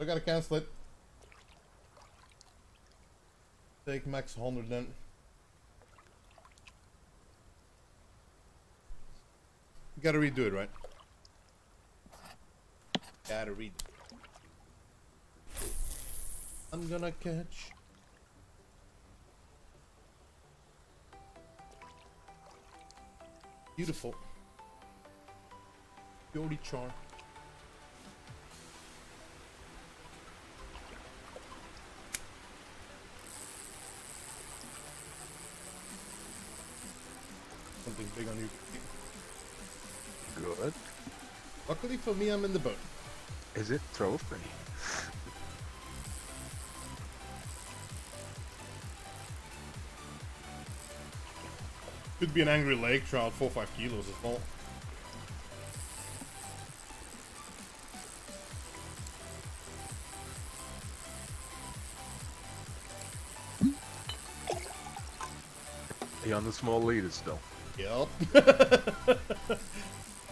I gotta cancel it. Take max 100 then. Gotta redo it, right? Gotta read. I'm gonna catch. Beautiful. Beauty charm. Big on you. Good. Luckily for me, I'm in the boat. Is it trophy? Could be an angry lake trout, 4-5 kilos as well. You on the small leader still? Yep.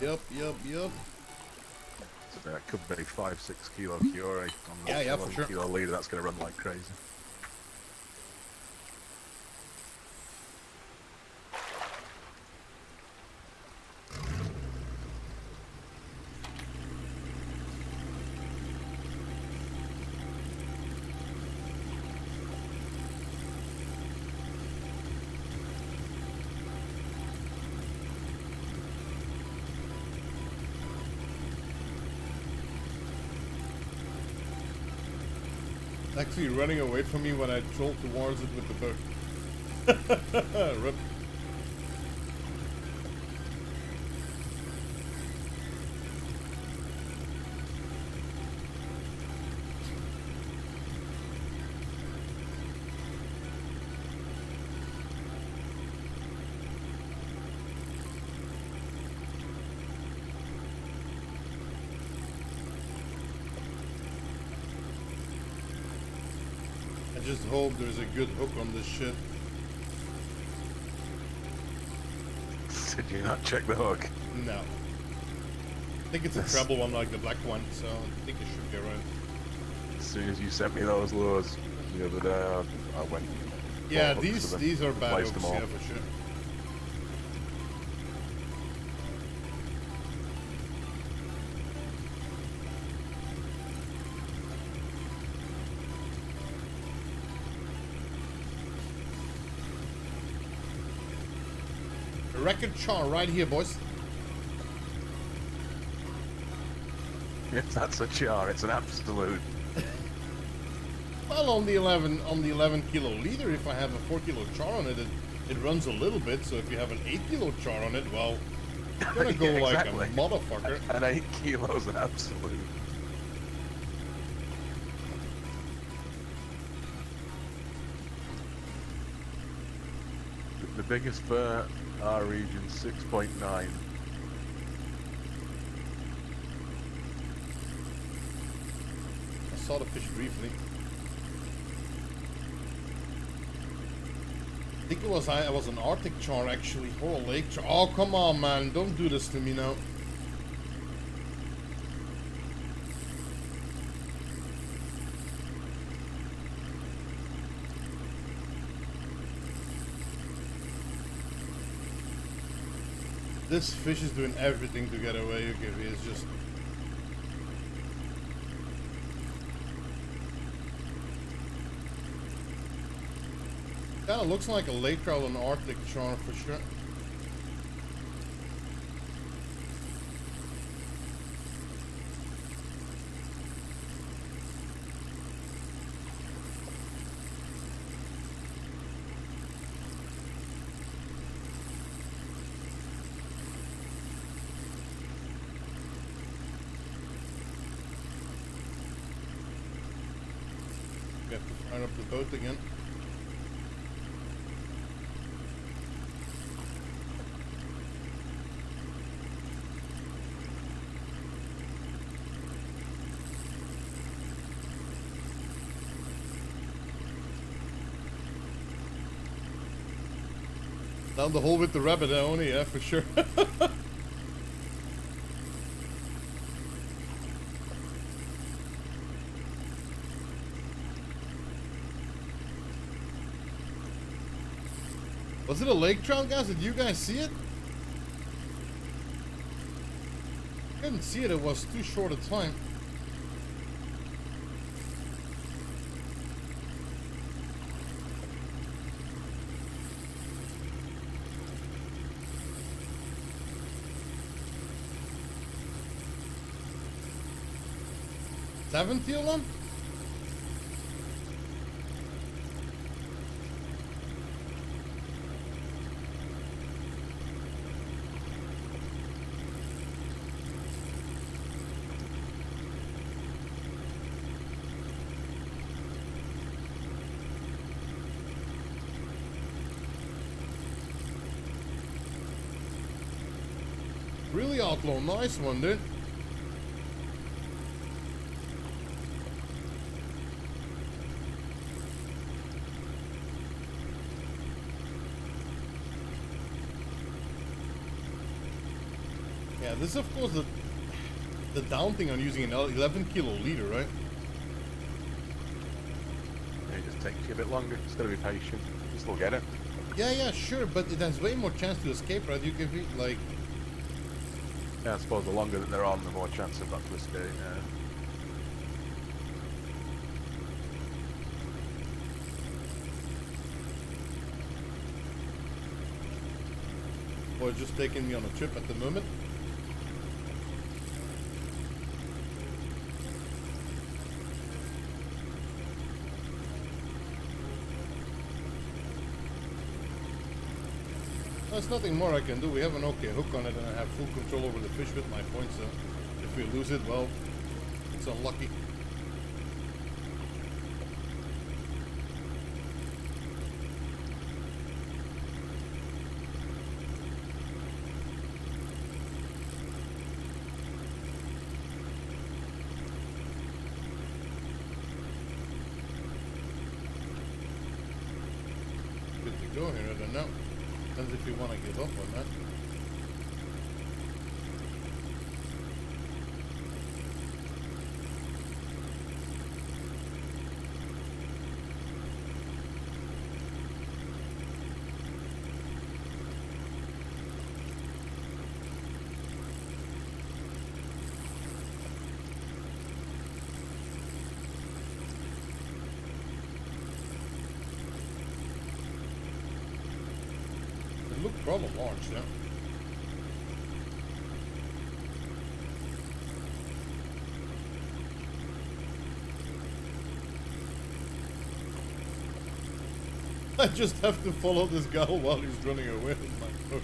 yep, yep, yep. So that could be five, six kilo Curie on the Yeah, yeah, for sure. kilo leader. That's going to run like crazy. Actually running away from me when I troll towards it with the boat. Rip. Just hope there's a good hook on this shit. Did you not check the hook? No. I think it's a treble one like the black one, so I think it should be right. As soon as you sent me those lures the other day, I, I went. Yeah, these these are bad hooks, yeah, for sure. Record char right here, boys. If that's a char, it's an absolute. Well, on the 11 on the 11 kilo leader, if I have a 4 kilo char on it, it, it runs a little bit. So if you have an 8 kilo char on it, well, it's gonna go Yeah, like a motherfucker. An eight kilos, an absolute. The- biggest for our region, 6.9. I saw the fish briefly. I think it was I, was an Arctic char actually, or a lake char. Oh come on, man! Don't do this to me now. This fish is doing everything to get away. Okay, it's just Kind of looks like a lake trout on Arctic char for sure. Got up the boat again. Down the hole with the rabbit eh, only, yeah, for sure. Was it a lake trout, guys? Did you guys see it? I couldn't see it. It was too short a time. Seventy of? Outlaw, nice one, dude. Yeah, this is of course the the down thing on using an 11 kilo leader, right? It just takes you a bit longer. Just gotta be patient. You still get it. Yeah, yeah, sure, but it has way more chance to escape, right? You can be like, Yeah, I suppose the longer that they're on, the more chance got to escape. Yeah. or just taking me on a trip at the moment. There's nothing more I can do. We have an okay hook on it and I have full control over the fish with my point, so if we lose it, well, it's unlucky. Go here, I don't know. Depends if you want to give up on that. Rather large, yeah. I just have to follow this guy while he's running away with my hook.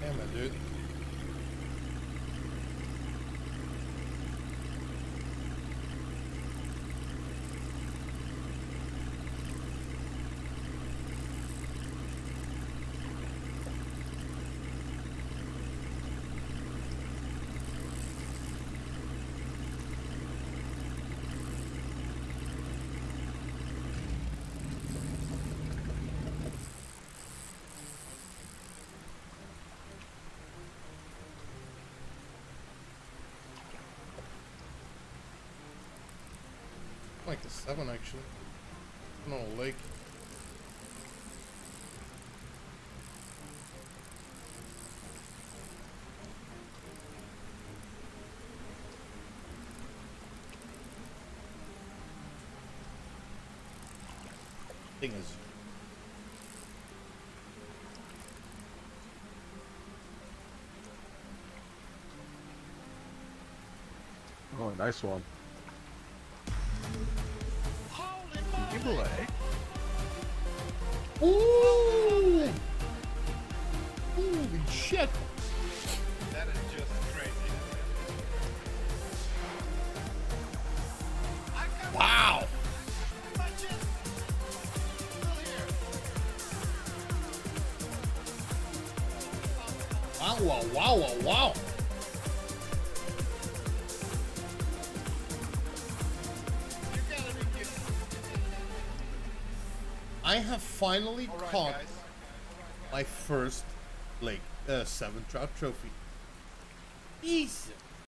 Damn it, dude. Like a seven, actually. No lake. Thing is, Oh, nice one. Giveaway. Ooh! Holy shit. That is just crazy. Wow. Wow, wow, wow, wow, I have finally All right, caught guys. my first lake uh, Sevan trout trophy. Easy.